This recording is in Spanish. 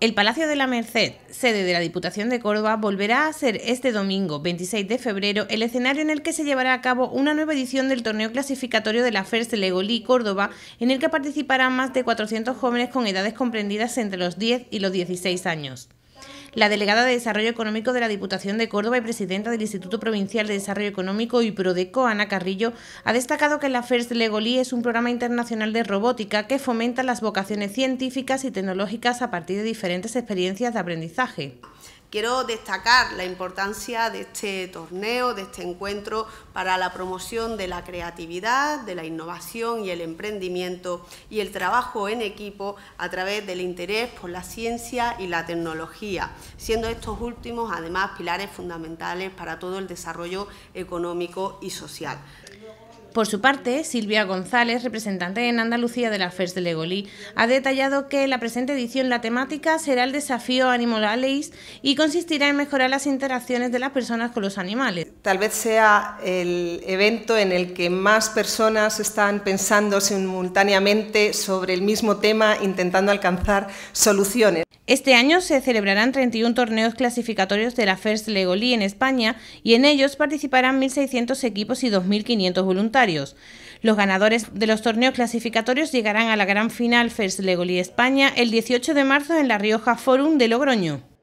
El Palacio de la Merced, sede de la Diputación de Córdoba, volverá a ser este domingo 26 de febrero el escenario en el que se llevará a cabo una nueva edición del torneo clasificatorio de la FERS Legolí Córdoba, en el que participarán más de 400 jóvenes con edades comprendidas entre los 10 y los 16 años. La delegada de Desarrollo Económico de la Diputación de Córdoba y presidenta del Instituto Provincial de Desarrollo Económico y Prodeco, Ana Carrillo, ha destacado que la FERS Legolí es un programa internacional de robótica que fomenta las vocaciones científicas y tecnológicas a partir de diferentes experiencias de aprendizaje. Quiero destacar la importancia de este torneo, de este encuentro para la promoción de la creatividad, de la innovación y el emprendimiento y el trabajo en equipo a través del interés por la ciencia y la tecnología, siendo estos últimos además pilares fundamentales para todo el desarrollo económico y social. Por su parte, Silvia González, representante en Andalucía de la FERS de Legolí, ha detallado que en la presente edición la temática será el desafío Animal Allies y consistirá en mejorar las interacciones de las personas con los animales. Tal vez sea el evento en el que más personas están pensando simultáneamente sobre el mismo tema, intentando alcanzar soluciones. Este año se celebrarán 31 torneos clasificatorios de la FERS Legolí en España y en ellos participarán 1.600 equipos y 2.500 voluntarios. Los ganadores de los torneos clasificatorios llegarán a la gran final FERS Legolí España el 18 de marzo en La Rioja Forum de Logroño.